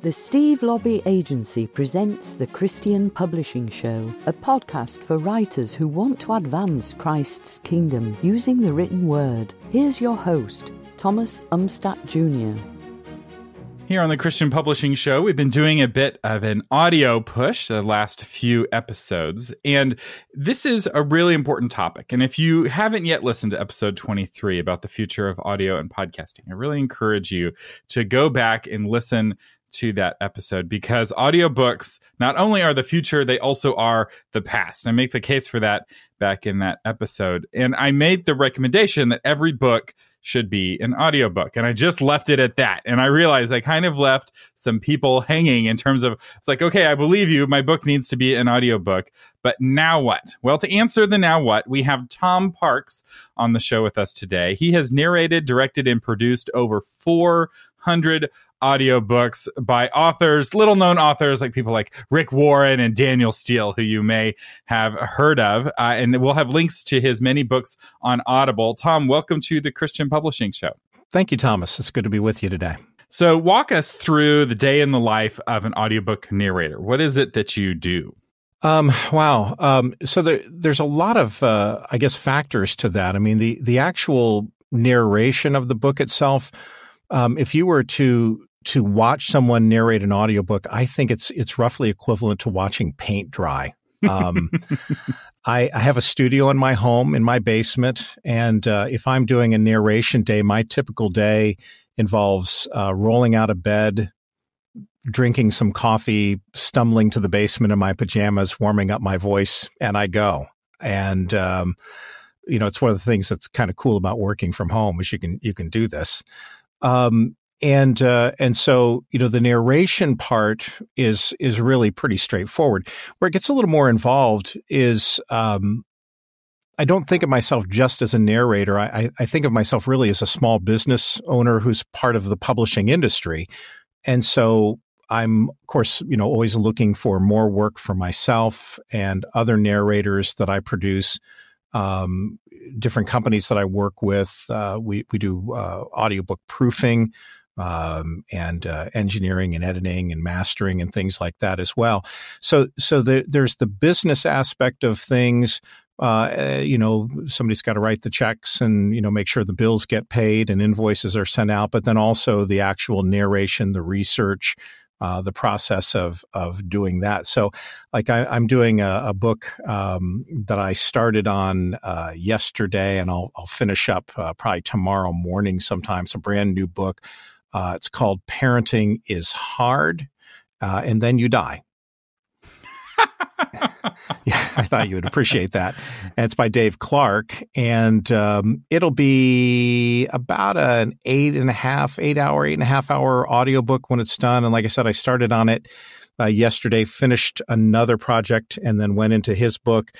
The Steve Laube Agency presents the Christian Publishing Show, a podcast for writers who want to advance Christ's kingdom using the written word. Here's your host, Thomas Umstattd Jr. Here on the Christian Publishing Show, we've been doing a bit of an audio push the last few episodes. And this is a really important topic. And if you haven't yet listened to episode 23 about the future of audio and podcasting, I really encourage you to go back and listen to that episode because audiobooks not only are the future, they also are the past. And I make the case for that back in that episode. And I made the recommendation that every book should be an audiobook. And I just left it at that. And I realized I kind of left some people hanging in terms of it's like, okay, I believe you. My book needs to be an audiobook. But now what? Well, to answer the now what, we have Tom Parks on the show with us today. He has narrated, directed, and produced over 400 audiobooks by authors, little known authors like people like Rick Warren and Danielle Steel, who you may have heard of. Uh, and we'll have links to his many books on Audible. Tom, welcome to the Christian Publishing Show. Thank you, Thomas. It's good to be with you today. So, walk us through the day in the life of an audiobook narrator. What is it that you do? Um, wow. Um, so there, there's a lot of, uh, I guess, factors to that. I mean, the the actual narration of the book itself. Um, if you were to to watch someone narrate an audiobook, I think it's it's roughly equivalent to watching paint dry. Um, I, I, have a studio in my home in my basement, and uh, if I'm doing a narration day, my typical day involves uh, rolling out of bed, drinking some coffee, stumbling to the basement in my pajamas, warming up my voice, and I go. And um, you know, it's one of the things that's kind of cool about working from home is you can you can do this. Um, and uh, and so you know the narration part is is really pretty straightforward. Where it gets a little more involved is um, I don't think of myself just as a narrator. I, I think of myself really as a small business owner who's part of the publishing industry, and so I'm of course you know always looking for more work for myself and other narrators that I produce. Um, different companies that I work with. Uh, we we do uh, audiobook proofing um, and uh, engineering and editing and mastering and things like that as well. So, so the, there's the business aspect of things. Uh, eh, you know, somebody's got to write the checks and you know make sure the bills get paid and invoices are sent out. But then also the actual narration, the research, uh, the process of of doing that. So, like I, am doing a, a book um, that I started on uh, yesterday, and I'll, I'll finish up uh, probably tomorrow morning. Sometime, it's a brand new book uh, it's called Parenting is Hard, uh, and then you die. yeah, I thought you would appreciate that. And it's by Dave Clark, and um, it'll be about an eight and a half, eight hour, eight and a half hour audiobook when it's done. And like I said, I started on it uh, yesterday, finished another project, and then went into his book.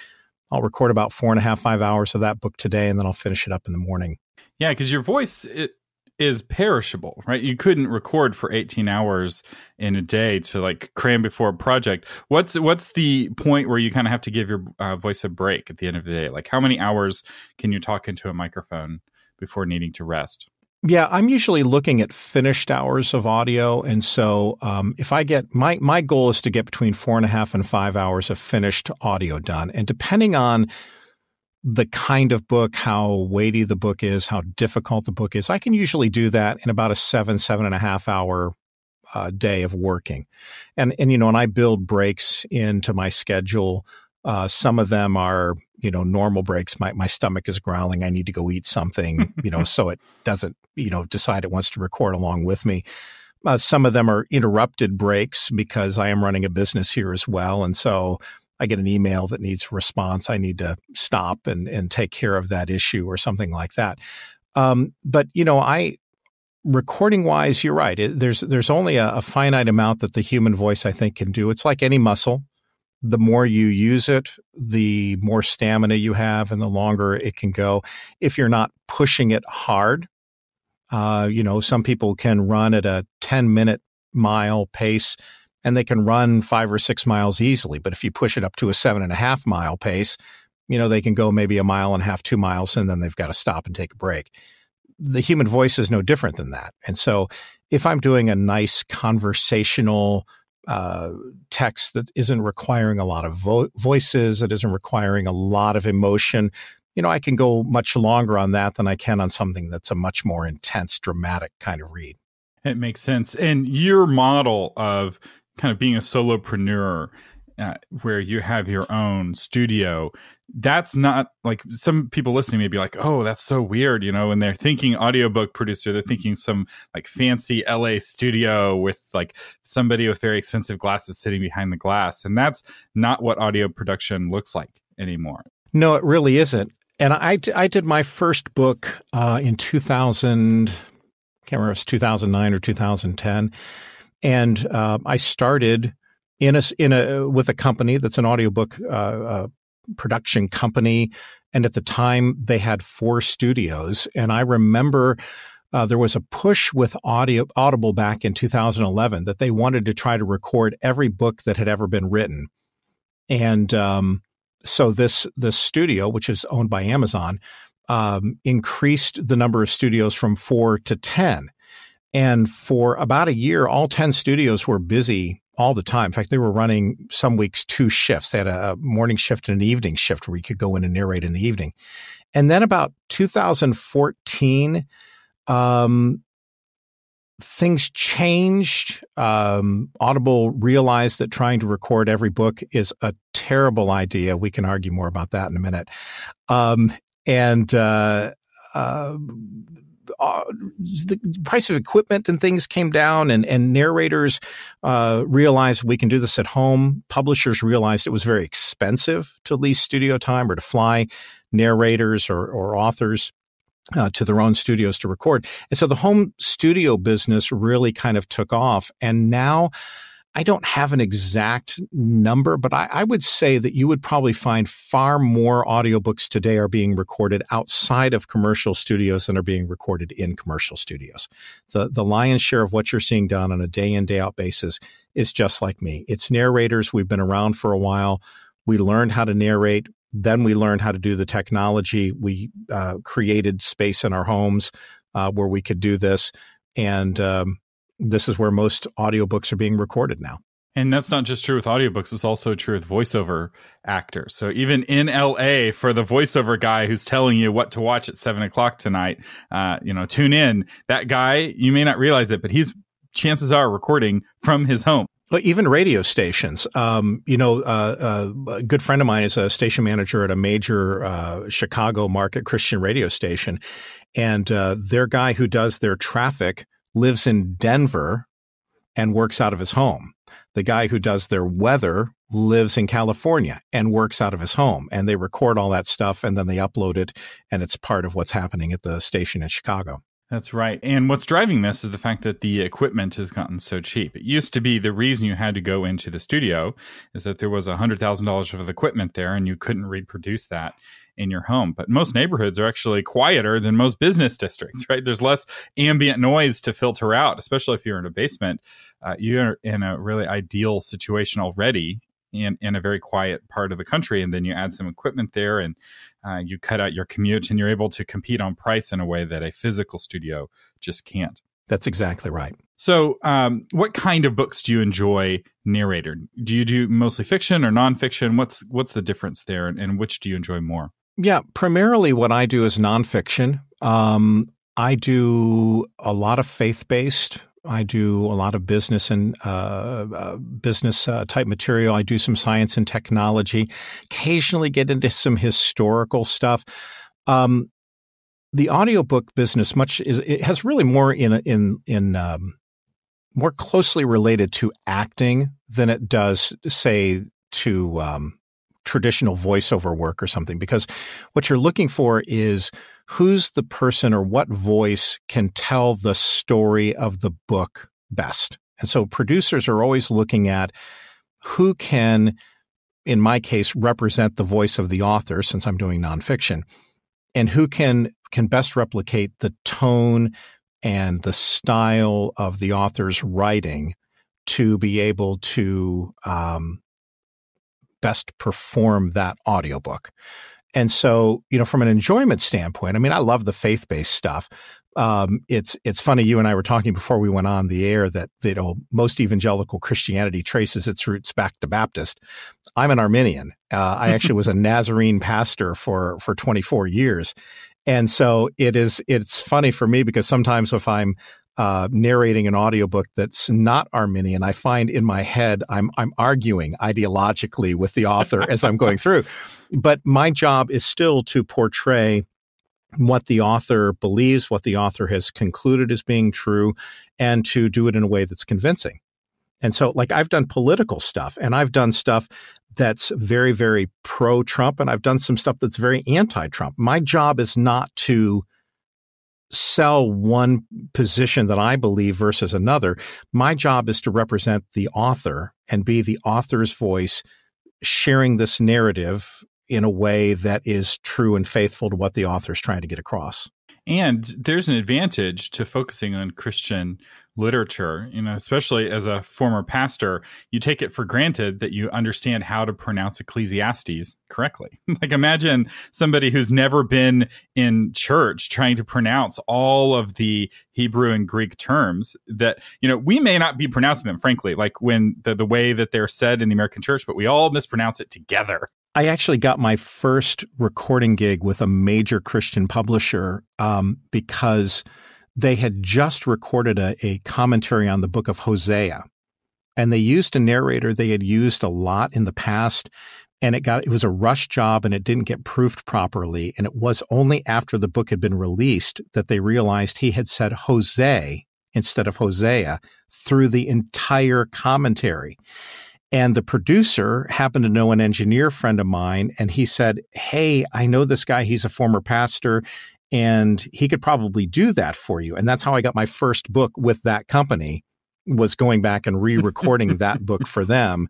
I'll record about four and a half, five hours of that book today, and then I'll finish it up in the morning. Yeah, because your voice it, is perishable, right? You couldn't record for 18 hours in a day to like cram before a project. What's what's the point where you kind of have to give your uh, voice a break at the end of the day? Like how many hours can you talk into a microphone before needing to rest? Yeah, I'm usually looking at finished hours of audio, and so um, if I get my my goal is to get between four and a half and five hours of finished audio done, and depending on the kind of book, how weighty the book is, how difficult the book is. I can usually do that in about a seven, seven and a half hour uh, day of working. And, and, you know, and I build breaks into my schedule. Uh, some of them are, you know, normal breaks. My, my stomach is growling. I need to go eat something, you know, so it doesn't, you know, decide it wants to record along with me. Uh, some of them are interrupted breaks because I am running a business here as well. And so I get an email that needs response, I need to stop and, and take care of that issue or something like that. Um, but you know, I recording wise, you're right. It, there's there's only a, a finite amount that the human voice I think can do. It's like any muscle. The more you use it, the more stamina you have, and the longer it can go. If you're not pushing it hard, uh, you know, some people can run at a 10 minute mile pace and they can run five or six miles easily. But if you push it up to a seven and a half mile pace, you know, they can go maybe a mile and a half, two miles, and then they've got to stop and take a break. The human voice is no different than that. And so if I'm doing a nice conversational uh, text that isn't requiring a lot of vo- voices, that isn't requiring a lot of emotion, you know, I can go much longer on that than I can on something that's a much more intense, dramatic kind of read. It makes sense. And your model of kind of being a solopreneur, uh, where you have your own studio, that's not like some people listening may be like, oh, that's so weird, you know, and they're thinking audiobook producer, they're thinking some like fancy LA studio with like somebody with very expensive glasses sitting behind the glass. And that's not what audio production looks like anymore. No, it really isn't. And I, I did my first book uh, in 2000, I can't remember if it's 2009 or 2010. And uh, I started in a, in a, with a company that's an audiobook uh, uh production company. And at the time, they had four studios. And I remember uh, there was a push with audio, Audible back in 2011 that they wanted to try to record every book that had ever been written. And um, so this this studio, which is owned by Amazon, um, increased the number of studios from four to ten. And for about a year, all ten studios were busy all the time. In fact, they were running some weeks two shifts. They had a morning shift and an evening shift where you could go in and narrate in the evening. And then about 2014, um, things changed. Um, Audible realized that trying to record every book is a terrible idea. We can argue more about that in a minute. Um, and uh, uh, uh, the price of equipment and things came down, and, and narrators uh, realized we can do this at home. Publishers realized it was very expensive to lease studio time or to fly narrators or, or authors. Uh, to their own studios to record. And so the home studio business really kind of took off. And now I don't have an exact number, but I, I, would say that you would probably find far more audiobooks today are being recorded outside of commercial studios than are being recorded in commercial studios. The the lion's share of what you're seeing done on a day in, day out basis is just like me. It's narrators. We've been around for a while. We learned how to narrate. Then we learned how to do the technology. We uh, created space in our homes uh, where we could do this. And um, this is where most audiobooks are being recorded now. And that's not just true with audiobooks, it's also true with voiceover actors. So even in LA, for the voiceover guy who's telling you what to watch at seven o'clock tonight, uh, you know, tune in. That guy, you may not realize it, but he's chances are recording from his home. Well, even radio stations. Um, you know, uh, uh, a good friend of mine is a station manager at a major uh, Chicago market Christian radio station, and uh, their guy who does their traffic lives in Denver and works out of his home. The guy who does their weather lives in California and works out of his home. And they record all that stuff and then they upload it, and it's part of what's happening at the station in Chicago. That's right. And what's driving this is the fact that the equipment has gotten so cheap. It used to be the reason you had to go into the studio is that there was $100,000 of equipment there and you couldn't reproduce that in your home. But most neighborhoods are actually quieter than most business districts, right? There's less ambient noise to filter out, especially if you're in a basement. Uh, you're in a really ideal situation already in, in a very quiet part of the country. And then you add some equipment there and uh, you cut out your commute and you're able to compete on price in a way that a physical studio just can't. That's exactly right. So, um, what kind of books do you enjoy narrator? Do you do mostly fiction or nonfiction? What's what's the difference there, and, and which do you enjoy more? Yeah, primarily what I do is nonfiction. Um, I do a lot of faith based. I do a lot of business and uh, uh, business uh, type material. I do some science and technology. Occasionally get into some historical stuff. Um, the audiobook business much is it has really more in in in um, more closely related to acting than it does say to um, traditional voiceover work or something because what you're looking for is who's the person or what voice can tell the story of the book best. And so producers are always looking at who can, in my case, represent the voice of the author since I'm doing nonfiction and who can can best replicate the tone and the style of the author's writing to be able to um, best perform that audiobook. And so, you know, from an enjoyment standpoint, I mean, I love the faith based stuff. Um, it's it's funny. You and I were talking before we went on the air that you know most evangelical Christianity traces its roots back to Baptist. I'm an Arminian. Uh, I actually was a Nazarene pastor for for 24 years, and so it is. It's funny for me because sometimes if I'm uh, narrating an audiobook that's not Arminian, I find in my head I'm I'm arguing ideologically with the author as I'm going through. But my job is still to portray what the author believes, what the author has concluded as being true, and to do it in a way that's convincing. And so, like, I've done political stuff and I've done stuff that's very, very pro Trump, and I've done some stuff that's very anti Trump. My job is not to sell one position that I believe versus another. My job is to represent the author and be the author's voice, sharing this narrative in a way that is true and faithful to what the author is trying to get across. And there's an advantage to focusing on Christian literature, you know, especially as a former pastor, you take it for granted that you understand how to pronounce Ecclesiastes correctly. like imagine somebody who's never been in church trying to pronounce all of the Hebrew and Greek terms that, you know, we may not be pronouncing them, frankly, like when the, the way that they're said in the American church, but we all mispronounce it together. I actually got my first recording gig with a major Christian publisher um, because they had just recorded a, a commentary on the book of Hosea. And they used a narrator they had used a lot in the past. And it got it was a rush job and it didn't get proofed properly. And it was only after the book had been released that they realized he had said Jose instead of Hosea through the entire commentary. And the producer happened to know an engineer friend of mine, and he said, Hey, I know this guy. He's a former pastor, and he could probably do that for you. And that's how I got my first book with that company was going back and re-recording that book for them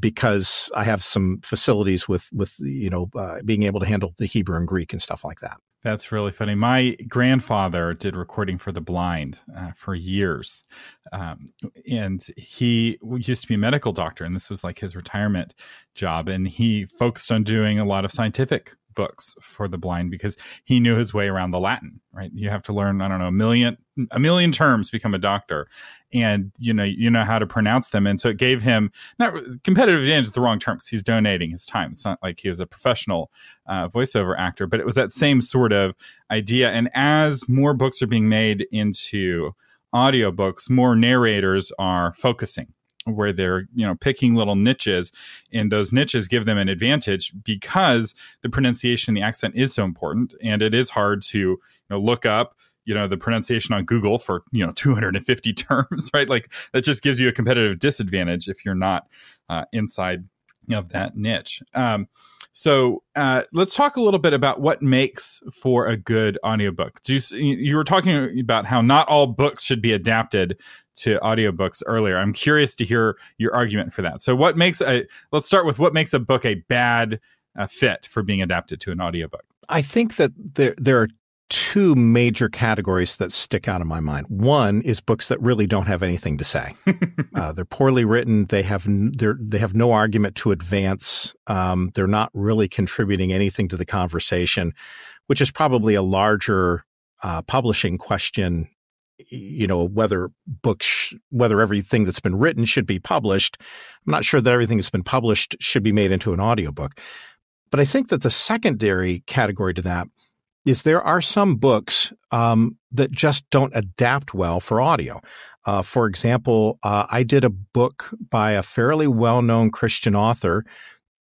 because I have some facilities with with you know uh, being able to handle the Hebrew and Greek and stuff like that. That's really funny. My grandfather did recording for the blind uh, for years. Um, and he used to be a medical doctor, and this was like his retirement job. And he focused on doing a lot of scientific books for the blind because he knew his way around the Latin, right? You have to learn, I don't know, a million a million terms become a doctor and you know you know how to pronounce them. And so it gave him not competitive advantage is the wrong term because he's donating his time. It's not like he was a professional uh, voiceover actor but it was that same sort of idea. And as more books are being made into audiobooks more narrators are focusing where they're you know picking little niches and those niches give them an advantage because the pronunciation the accent is so important and it is hard to you know look up you know the pronunciation on google for you know 250 terms right like that just gives you a competitive disadvantage if you're not uh, inside of that niche um, so uh, let's talk a little bit about what makes for a good audiobook. Do you, you were talking about how not all books should be adapted to audiobooks earlier. I'm curious to hear your argument for that. So what makes a let's start with what makes a book a bad uh, fit for being adapted to an audiobook. I think that there there are two major categories that stick out in my mind. One is books that really don't have anything to say. uh, they're poorly written. They have they they have no argument to advance. Um, they're not really contributing anything to the conversation, which is probably a larger uh, publishing question. You know whether books, whether everything that's been written should be published. I'm not sure that everything that's been published should be made into an audiobook. But I think that the secondary category to that is there are some books um, that just don't adapt well for audio. Uh, for example, uh, I did a book by a fairly well known Christian author,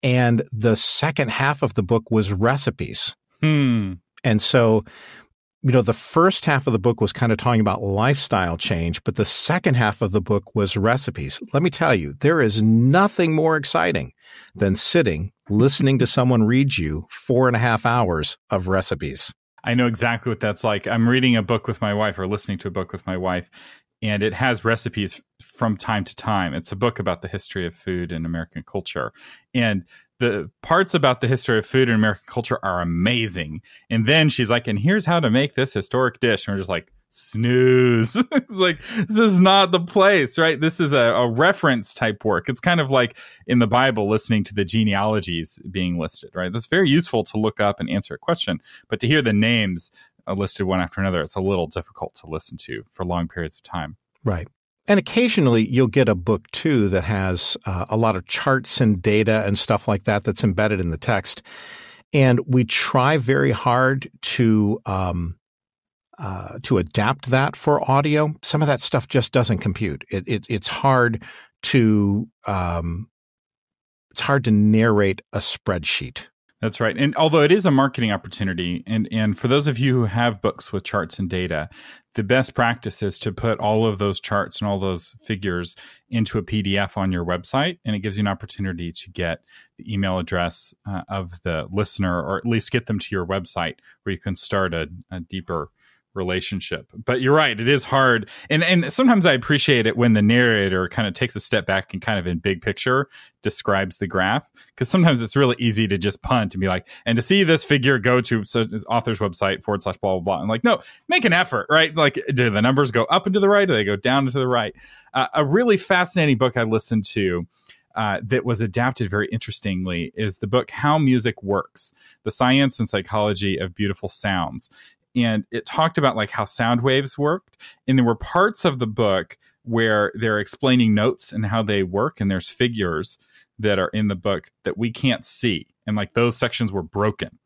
and the second half of the book was recipes. Hmm. And so, you know, the first half of the book was kind of talking about lifestyle change, but the second half of the book was recipes. Let me tell you, there is nothing more exciting than sitting listening to someone read you four and a half hours of recipes. I know exactly what that's like. I'm reading a book with my wife or listening to a book with my wife, and it has recipes from time to time. It's a book about the history of food and American culture. And the parts about the history of food and American culture are amazing. And then she's like, and here's how to make this historic dish. And we're just like, snooze. it's like, this is not the place, right? This is a, a, reference type work. It's kind of like in the Bible, listening to the genealogies being listed, right? That's very useful to look up and answer a question, but to hear the names uh, listed one after another, it's a little difficult to listen to for long periods of time. Right. And occasionally you'll get a book too that has uh, a lot of charts and data and stuff like that that's embedded in the text. And we try very hard to um, uh, to adapt that for audio. Some of that stuff just doesn't compute. It, it, it's hard to um, it's hard to narrate a spreadsheet. That's right. And although it is a marketing opportunity, and, and for those of you who have books with charts and data, the best practice is to put all of those charts and all those figures into a PDF on your website. And it gives you an opportunity to get the email address uh, of the listener, or at least get them to your website where you can start a, a deeper relationship. But you're right, it is hard. And and sometimes I appreciate it when the narrator kind of takes a step back and kind of in big picture describes the graph because sometimes it's really easy to just punt and be like, and to see this figure go to so author's website forward slash blah blah blah. And like, no, make an effort, right? Like, do the numbers go up and to the right? Do they go down and to the right? Uh, a really fascinating book I listened to. Uh, that was adapted very interestingly is the book How Music Works The Science and Psychology of Beautiful Sounds and it talked about like how sound waves worked and there were parts of the book where they're explaining notes and how they work and there's figures that are in the book that we can't see and like those sections were broken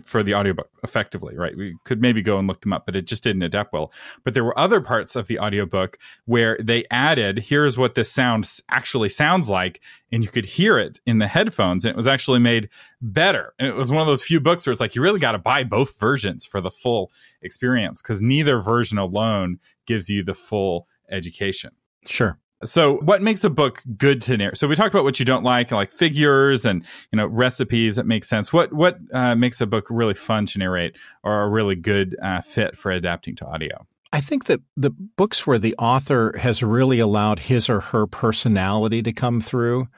for the audiobook effectively, right? We could maybe go and look them up, but it just didn't adapt well. But there were other parts of the audiobook where they added, here's what this sound actually sounds like, and you could hear it in the headphones, and it was actually made better. And it was one of those few books where it's like you really got to buy both versions for the full experience because neither version alone gives you the full education. Sure. So, what makes a book good to narrate? So, we talked about what you don't like, like figures and you know recipes that make sense. What what uh, makes a book really fun to narrate, or a really good uh, fit for adapting to audio? I think that the books where the author has really allowed his or her personality to come through,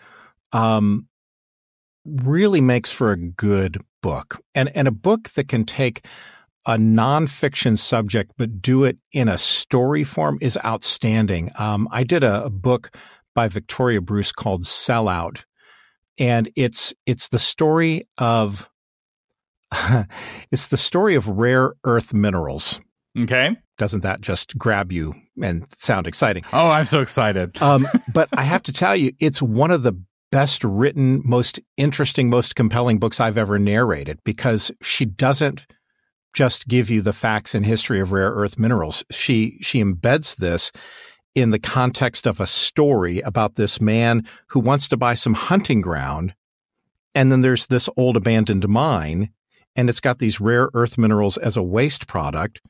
um, really makes for a good book, and and a book that can take a nonfiction subject, but do it in a story form is outstanding. Um, I did a, a, book by Victoria Bruce called Sellout, and it's it's the story of it's the story of rare earth minerals. Okay. Doesn't that just grab you and sound exciting? Oh, I'm so excited. um, but I have to tell you, it's one of the best written, most interesting, most compelling books I've ever narrated because she doesn't just give you the facts and history of rare earth minerals. She she embeds this in the context of a story about this man who wants to buy some hunting ground and then there's this old abandoned mine and it's got these rare earth minerals as a waste product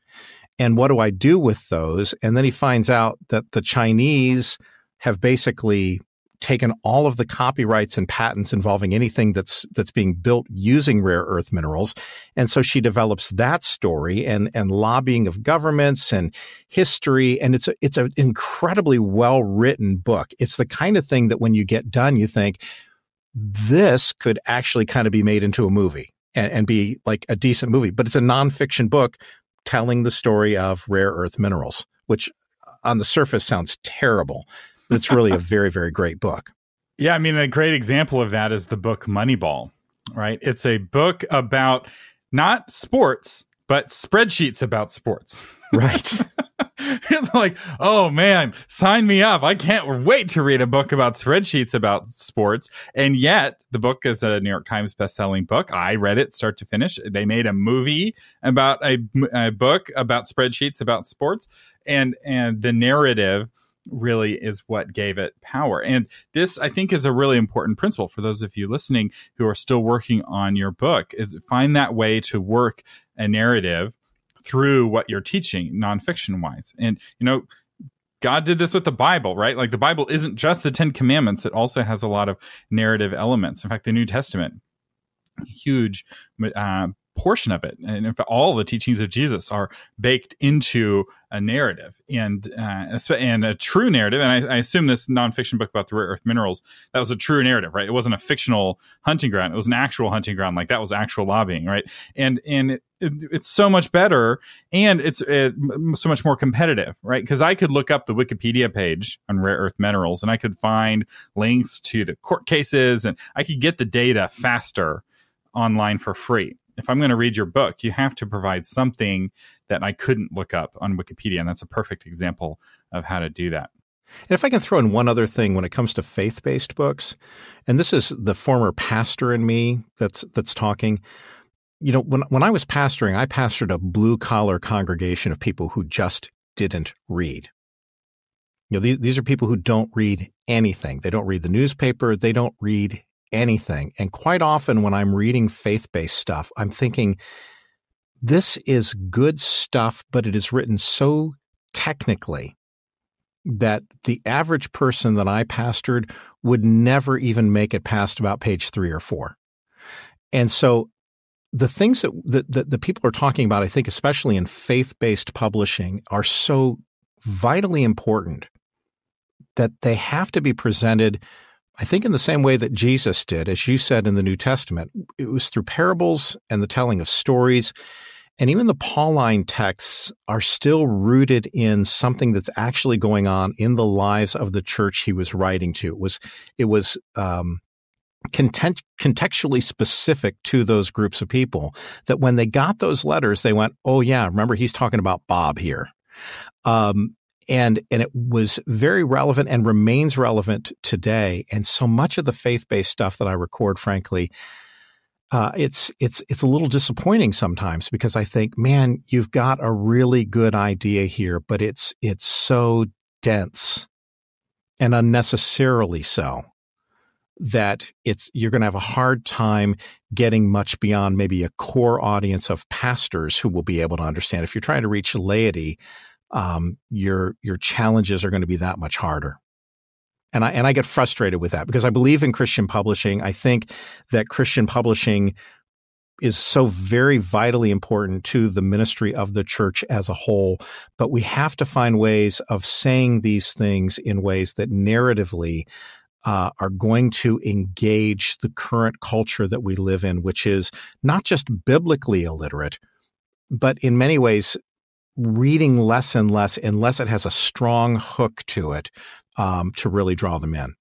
and what do I do with those and then he finds out that the Chinese have basically taken all of the copyrights and patents involving anything that's that's being built using rare earth minerals. And so she develops that story and and lobbying of governments and history. And it's a, it's an incredibly well written book. It's the kind of thing that when you get done you think this could actually kind of be made into a movie and, and be like a decent movie. But it's a nonfiction book telling the story of rare earth minerals which on the surface sounds terrible it's really a very, very great book. Yeah, I mean, a great example of that is the book Moneyball, right? It's a book about not sports, but spreadsheets about sports. Right. it's like, oh man, sign me up. I can't wait to read a book about spreadsheets about sports. And yet, the book is a New York Times best-selling book. I read it start to finish. They made a movie about a, a book about spreadsheets about sports, and and the narrative really is what gave it power. And this, I think, is a really important principle for those of you listening who are still working on your book is find that way to work a narrative through what you're teaching nonfiction wise. And, you know, God did this with the Bible, right? Like the Bible isn't just the Ten Commandments, it also has a lot of narrative elements. In fact, the New Testament, huge uh, portion of it. And all the teachings of Jesus are baked into a narrative and uh, and a true narrative. And I, I, assume this nonfiction book about the rare earth minerals that was a true narrative, right? It wasn't a fictional hunting ground; it was an actual hunting ground. Like that was actual lobbying, right? And and it, it, it's so much better, and it's it, so much more competitive, right? Because I could look up the Wikipedia page on rare earth minerals, and I could find links to the court cases, and I could get the data faster online for free if I'm going to read your book, you have to provide something that I couldn't look up on Wikipedia. And that's a perfect example of how to do that. And if I can throw in one other thing when it comes to faith-based books, and this is the former pastor in me that's that's talking. You know, when when I was pastoring, I pastored a blue collar congregation of people who just didn't read. You know, these these are people who don't read anything. They don't read the newspaper, they don't read anything. And quite often when I'm reading faith-based stuff, I'm thinking this is good stuff, but it is written so technically that the average person that I pastored would never even make it past about page three or four. And so the things that, that, that the people are talking about, I think, especially in faith based publishing, are so vitally important that they have to be presented, I think, in the same way that Jesus did, as you said in the New Testament. It was through parables and the telling of stories and even the Pauline texts are still rooted in something that's actually going on in the lives of the church he was writing to. It was, it was, um, content, contextually specific to those groups of people that when they got those letters, they went, Oh yeah, remember he's talking about Bob here. Um, and and it was very relevant and remains relevant today. And so much of the faith based stuff that I record, frankly, uh, it's it's it's a little disappointing sometimes because I think, man, you've got a really good idea here, but it's it's so dense and unnecessarily so that it's you're going to have a hard time getting much beyond maybe a core audience of pastors who will be able to understand. If you're trying to reach laity, um, your your challenges are going to be that much harder. And I and I get frustrated with that because I believe in Christian publishing. I think that Christian publishing is so very vitally important to the ministry of the church as a whole. But we have to find ways of saying these things in ways that narratively uh, are going to engage the current culture that we live in, which is not just biblically illiterate, but in many ways reading less and less unless it has a strong hook to it um, to really draw them in.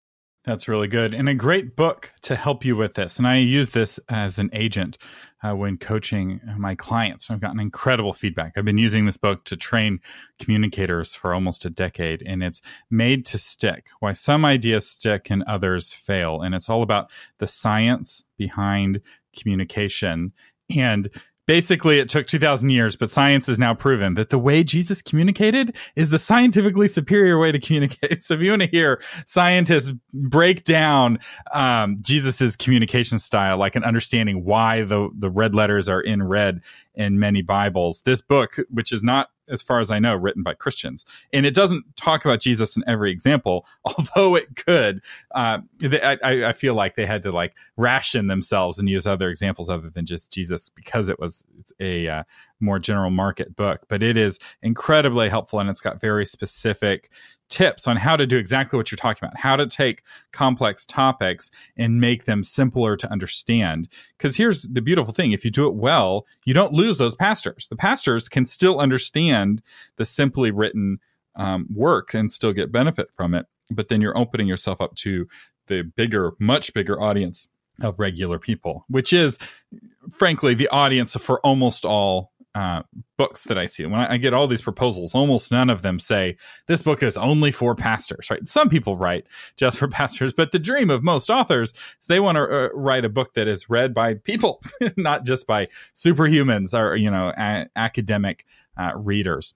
That's really good. And a great book to help you with this. And I use this as an agent uh, when coaching my clients. I've gotten incredible feedback. I've been using this book to train communicators for almost a decade, and it's made to stick why some ideas stick and others fail. And it's all about the science behind communication. And Basically, it took 2,000 years, but science has now proven that the way Jesus communicated is the scientifically superior way to communicate. So, if you want to hear scientists break down um, Jesus's communication style, like an understanding why the, the red letters are in red in many Bibles, this book, which is not as far as I know, written by Christians. And it doesn't talk about Jesus in every example, although it could. Uh, they, I, I, feel like they had to like ration themselves and use other examples other than just Jesus because it was a uh, more general market book. But it is incredibly helpful and it's got very specific tips on how to do exactly what you're talking about, how to take complex topics and make them simpler to understand. Because here's the beautiful thing if you do it well, you don't lose those pastors. The pastors can still understand the simply written um, work and still get benefit from it. But then you're opening yourself up to the bigger, much bigger audience of regular people, which is frankly the audience for almost all uh, books that I see. When I, I, get all these proposals, almost none of them say this book is only for pastors. Right? Some people write just for pastors, but the dream of most authors is they want to uh, write a book that is read by people, not just by superhumans or you know a- academic uh, readers.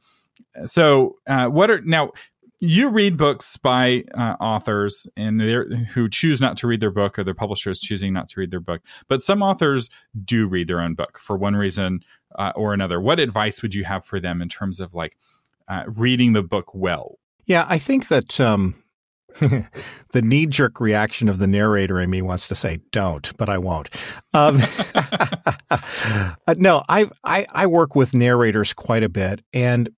So, uh, what are now? you read books by uh, authors and who choose not to read their book or their publishers choosing not to read their book but some authors do read their own book for one reason uh, or another what advice would you have for them in terms of like uh, reading the book well yeah i think that um, the knee jerk reaction of the narrator in me wants to say don't, but I won't. Um, uh, no, I, I I work with narrators quite a bit, and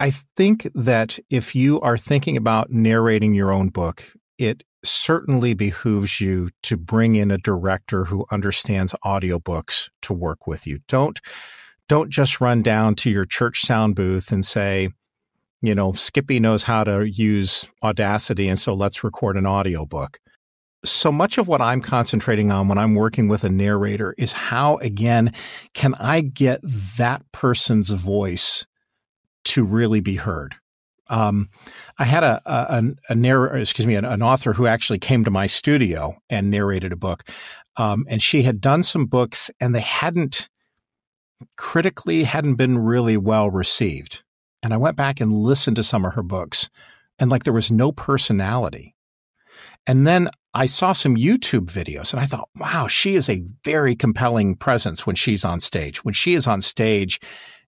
I think that if you are thinking about narrating your own book, it certainly behooves you to bring in a director who understands audiobooks to work with you. Don't don't just run down to your church sound booth and say, you know, Skippy knows how to use Audacity and so let's record an audiobook. so much of what I'm concentrating on when I'm working with a narrator is how, again, can I get that person's voice to really be heard? Um, I had a, a, a, narrator, excuse me, an, an, author who actually came to my studio and narrated a book. Um, and she had done some books and they hadn't critically hadn't been really well received. And I went back and listened to some of her books and like there was no personality. And then I saw some YouTube videos and I thought, wow, she is a very compelling presence when she's on stage. When she is on stage,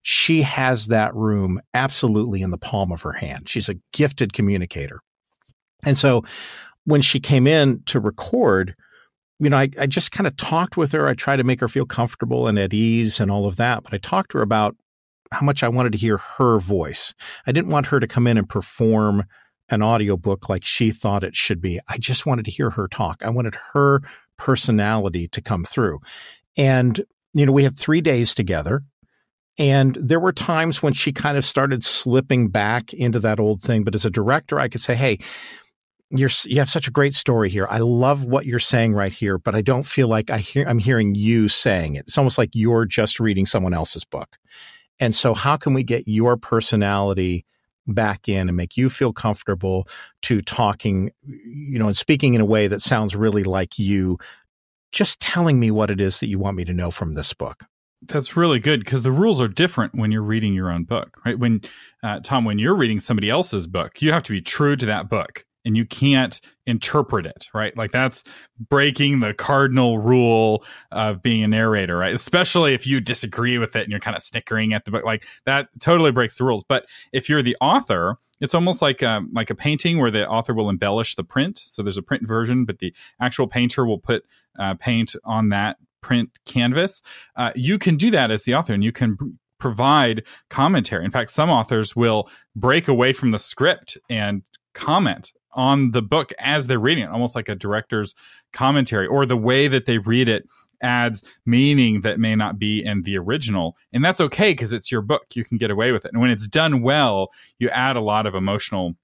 she has that room absolutely in the palm of her hand. She's a gifted communicator. And so when she came in to record, you know, I, I just kind of talked with her. I tried to make her feel comfortable and at ease and all of that. But I talked to her about how much I wanted to hear her voice. I didn't want her to come in and perform an audiobook like she thought it should be. I just wanted to hear her talk. I wanted her personality to come through. And, you know, we had three days together. And there were times when she kind of started slipping back into that old thing. But as a director, I could say, hey, you're, you have such a great story here. I love what you're saying right here, but I don't feel like I hear, I'm hearing you saying it. It's almost like you're just reading someone else's book. And so how can we get your personality back in and make you feel comfortable to talking, you know, and speaking in a way that sounds really like you, just telling me what it is that you want me to know from this book. That's really good because the rules are different when you're reading your own book, right? When, uh, Tom, when you're reading somebody else's book, you have to be true to that book and you can't interpret it, right? Like that's breaking the cardinal rule of being a narrator, right? Especially if you disagree with it and you're kind of snickering at the book, like that totally breaks the rules. But if you're the author, it's almost like a, um, like a painting where the author will embellish the print. So there's a print version, but the actual painter will put uh, paint on that print canvas. Uh, you can do that as the author, and you can provide commentary. In fact, some authors will break away from the script and comment on the book as they're reading it, almost like a director's commentary, or the way that they read it adds meaning that may not be in the original. And that's okay because it's your book. You can get away with it. And when it's done well, you add a lot of emotional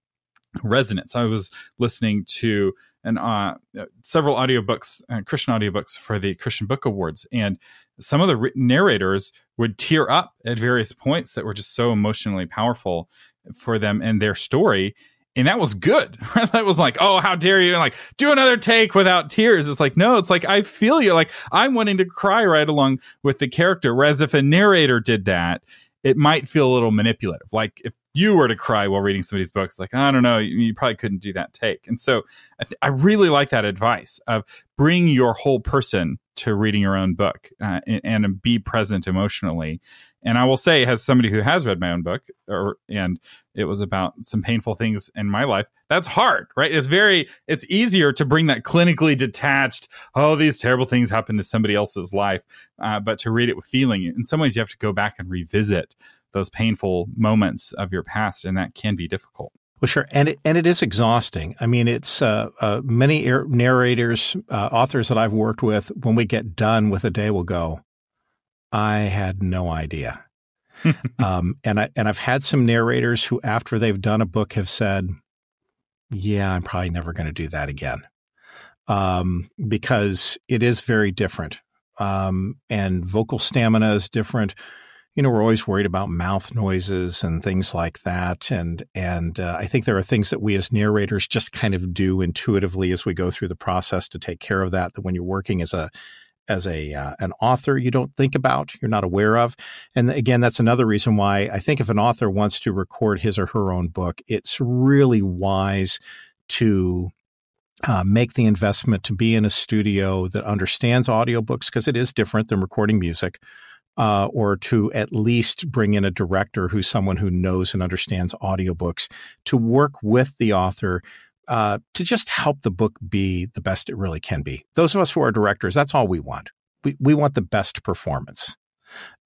resonance. I was listening to an uh, several audiobooks, uh, Christian audiobooks for the Christian Book Awards, and some of the narrators would tear up at various points that were just so emotionally powerful for them and their story and that was good. that was like, oh, how dare you? And like, do another take without tears. It's like, no, it's like, I feel you. Like, I'm wanting to cry right along with the character. Whereas if a narrator did that, it might feel a little manipulative. Like, if you were to cry while reading somebody's books, like, I don't know, you, you probably couldn't do that take. And so I, th- I, really like that advice of bring your whole person to reading your own book uh, and, and be present emotionally and I will say, as somebody who has read my own book, or and it was about some painful things in my life, that's hard, right? It's very, it's easier to bring that clinically detached, oh, these terrible things happen to somebody else's life, uh, but to read it with feeling. In some ways, you have to go back and revisit those painful moments of your past, and that can be difficult. Well, sure, and it, and it is exhausting. I mean, it's uh, uh, many narrators, uh, authors that I've worked with. When we get done with a day, will go, I had no idea. um, and I and I've had some narrators who, after they've done a book, have said, "Yeah, I'm probably never going to do that again," um, because it is very different, um, and vocal stamina is different. You know, we're always worried about mouth noises and things like that, and and uh, I think there are things that we as narrators just kind of do intuitively as we go through the process to take care of that. That when you're working as a as a uh, an author you don't think about, you're not aware of. And again, that's another reason why I think if an author wants to record his or her own book, it's really wise to uh, make the investment to be in a studio that understands audiobooks because it is different than recording music. Uh, or to at least bring in a director who's someone who knows and understands audiobooks to work with the author uh, to just help the book be the best it really can be. Those of us who are directors, that's all we want. We, we want the best performance.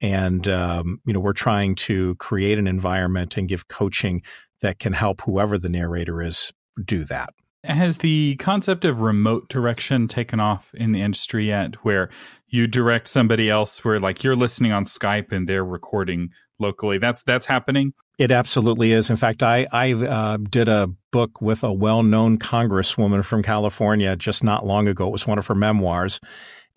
And, um, you know, we're trying to create an environment and give coaching that can help whoever the narrator is do that. Has the concept of remote direction taken off in the industry yet, where you direct somebody else, where like you're listening on Skype and they're recording locally? That's that's happening. It absolutely is. In fact, I I uh, did a book with a well-known congresswoman from California just not long ago. It was one of her memoirs,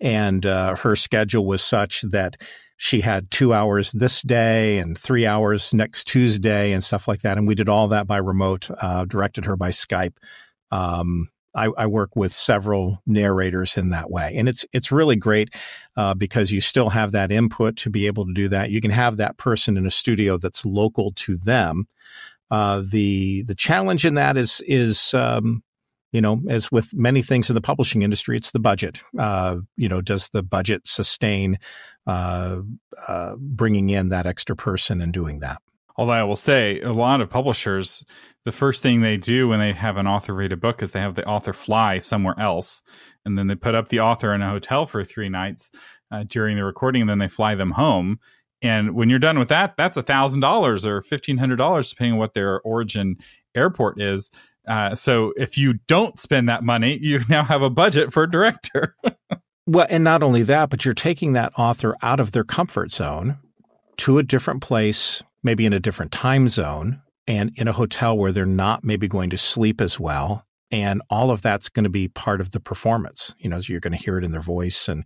and uh, her schedule was such that she had two hours this day and three hours next Tuesday and stuff like that. And we did all that by remote, uh, directed her by Skype. Um, I, I, work with several narrators in that way, and it's it's really great uh, because you still have that input to be able to do that. You can have that person in a studio that's local to them. Uh, the the challenge in that is is um, you know as with many things in the publishing industry, it's the budget. Uh, you know, does the budget sustain uh, uh, bringing in that extra person and doing that? Although I will say, a lot of publishers, the first thing they do when they have an author read a book is they have the author fly somewhere else, and then they put up the author in a hotel for three nights uh, during the recording, and then they fly them home. And when you're done with that, that's a thousand dollars or fifteen hundred dollars, depending on what their origin airport is. Uh, so if you don't spend that money, you now have a budget for a director. well, and not only that, but you're taking that author out of their comfort zone to a different place maybe in a different time zone and in a hotel where they're not maybe going to sleep as well. And all of that's going to be part of the performance. You know, so you're going to hear it in their voice and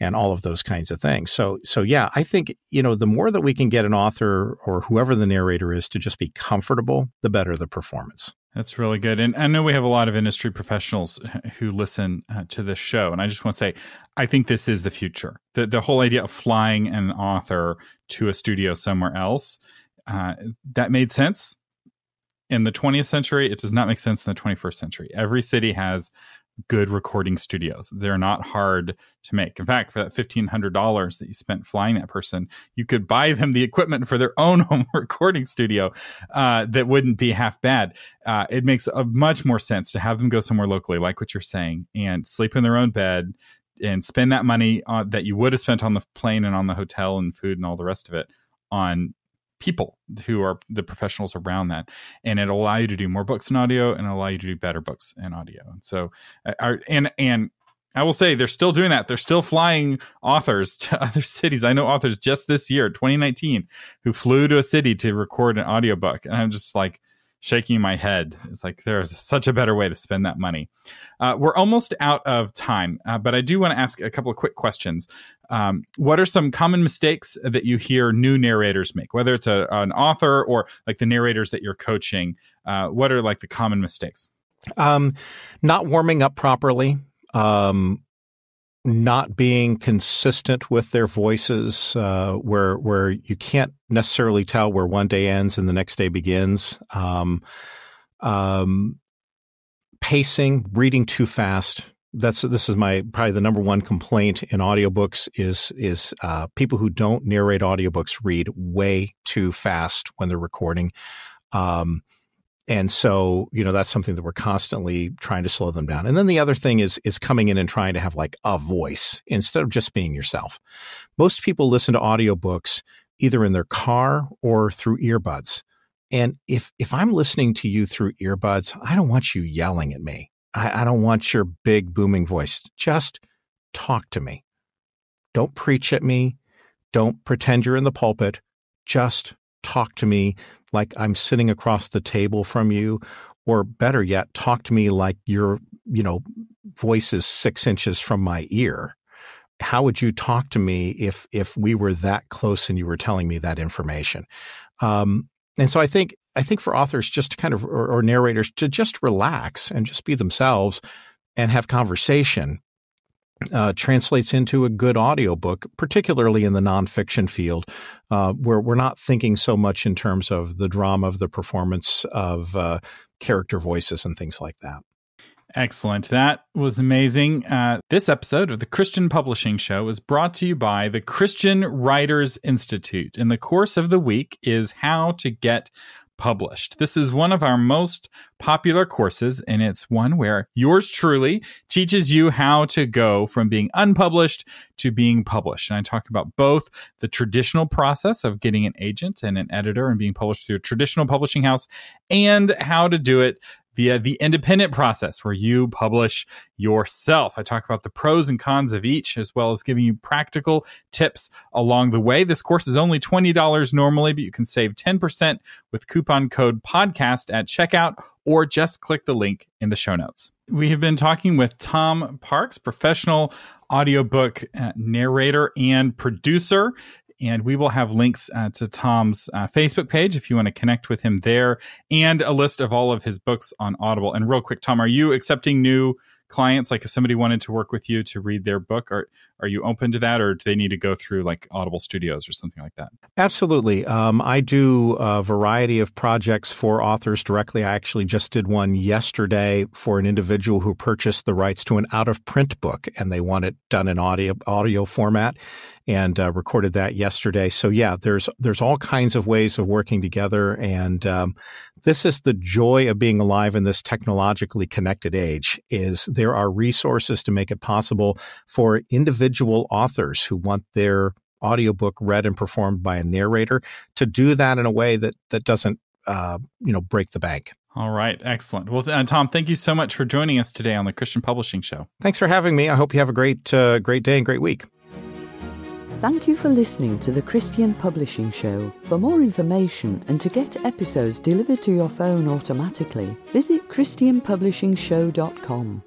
and all of those kinds of things. So so yeah, I think, you know, the more that we can get an author or whoever the narrator is to just be comfortable, the better the performance. That's really good. And I know we have a lot of industry professionals who listen uh, to this show. And I just want to say, I think this is the future. The, the whole idea of flying an author to a studio somewhere else, uh, that made sense in the 20th century. It does not make sense in the 21st century. Every city has good recording studios. They're not hard to make. In fact, for that $1,500 that you spent flying that person, you could buy them the equipment for their own home recording studio uh, that wouldn't be half bad. Uh, it makes a much more sense to have them go somewhere locally, like what you're saying, and sleep in their own bed and spend that money on, that you would have spent on the plane and on the hotel and food and all the rest of it on people who are the professionals around that and it'll allow you to do more books in audio and allow you to do better books in audio and so uh, and and I will say they're still doing that. They're still flying authors to other cities. I know authors just this year, 2019, who flew to a city to record an audiobook. And I'm just like, shaking my head. It's like there's such a better way to spend that money. Uh, we're almost out of time, uh, but I do want to ask a couple of quick questions. Um, what are some common mistakes that you hear new narrators make, whether it's a, an author or like the narrators that you're coaching? Uh, what are like the common mistakes? Um, not warming up properly. Um, not being consistent with their voices, uh, where where you can't necessarily tell where one day ends and the next day begins. Um, um, pacing, reading too fast. That's this is my probably the number one complaint in audiobooks is is uh, people who don't narrate audiobooks read way too fast when they're recording. Um, and so, you know, that's something that we're constantly trying to slow them down. And then the other thing is is coming in and trying to have like a voice instead of just being yourself. Most people listen to audiobooks either in their car or through earbuds. And if if I'm listening to you through earbuds, I don't want you yelling at me. I, I don't want your big booming voice. Just talk to me. Don't preach at me. Don't pretend you're in the pulpit. Just talk to me like I'm sitting across the table from you, or better yet, talk to me like your, you know, voice is six inches from my ear. How would you talk to me if if we were that close and you were telling me that information? Um, and so I think I think for authors just to kind of or, or narrators to just relax and just be themselves and have conversation uh, translates into a good audiobook, particularly in the nonfiction field, uh, where we're not thinking so much in terms of the drama of the performance of uh, character voices and things like that. Excellent. That was amazing. Uh, this episode of the Christian Publishing Show is brought to you by the Christian Writers Institute. And the course of the week is how to get published. This is one of our most popular courses, and it's one where yours truly teaches you how to go from being unpublished to being published. And I talk about both the traditional process of getting an agent and an editor and being published through a traditional publishing house and how to do it via the independent process where you publish yourself. I talk about the pros and cons of each, as well as giving you practical tips along the way. This course is only $20 normally, but you can save 10% with coupon code podcast at checkout or just click the link in the show notes. We have been talking with Tom Parks, professional audiobook uh, narrator and producer and we will have links uh, to Tom's uh, Facebook page if you want to connect with him there, and a list of all of his books on Audible. And real quick, Tom, are you accepting new clients? Like, if somebody wanted to work with you to read their book, are are you open to that, or do they need to go through like Audible Studios or something like that? Absolutely. Um, I do a variety of projects for authors directly. I actually just did one yesterday for an individual who purchased the rights to an out of print book, and they want it done in audio audio format and uh, recorded that yesterday. So yeah, there's there's all kinds of ways of working together, and um, this is the joy of being alive in this technologically connected age. Is there are resources to make it possible for individual authors who want their audiobook read and performed by a narrator to do that in a way that that doesn't uh, you know break the bank. All right, excellent. Well, uh, Tom, thank you so much for joining us today on the Christian Publishing Show. Thanks for having me. I hope you have a great uh, great day and great week. Thank you for listening to the Christian Publishing Show. For more information and to get episodes delivered to your phone automatically, visit ChristianPublishingShow.com.